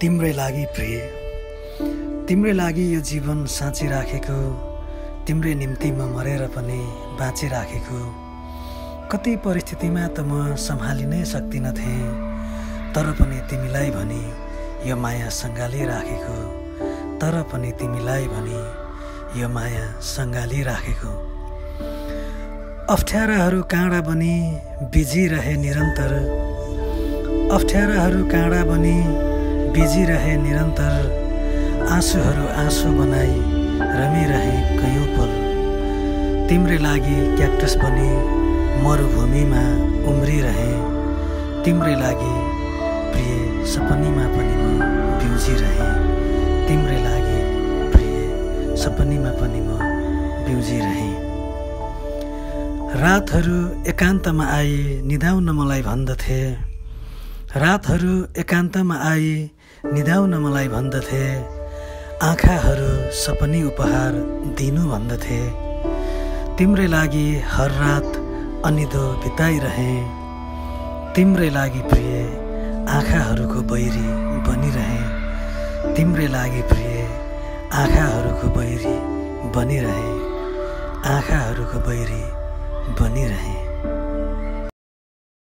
तिम्रै लागि प्रिय। तिम्रै लागि यो जीवन साँचिराखेको तिम्रै निम्ति म मरेर पनि बाँचिराखेको। कति परिस्थितिमा त म सम्हालि नै सक्दिनँ थिएँ तर पनि तिमीलाई भनी यो माया सङ्घालिराखेको तर पनि तिमीलाई भनी यो माया सङ्घालिराखेको अप्ठ्याराहरू काँडा बनी बिजिरहे निरन्तर। अप्ठ्याराहरू काँडा बनी बिजिरहे निरन्तर आँसुहरू आँसु बनाई रमिरहे कयौँ पल। तिम्रै लागि क्याक्टस बनी मरुभूमिमा उम्रिरहे तिम्रै लागि प्रिय सपनीमा पनि म बिउजिरहेँ तिम्रै लागि प्रिय सपनीमा पनि म बिउजिरहेँ रातहरू एकान्तमा आई निधाउन मलाई भन्दथे। रातहरू एकान्तमा आई निधाउन मलाई भन्दथे आँखाहरू सपनी उपहार दिनु भन्दथे। तिम्रै लागि हर रात अनिदो बिताइरहेँ। तिम्रै लागि प्रिय आँखाहरूको बैरी बनिरहे। तिम्रै लागि प्रिय आँखाहरूको बैरी बनिरहे। आँखाहरूको बैरी बनिरहे।